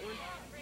that one?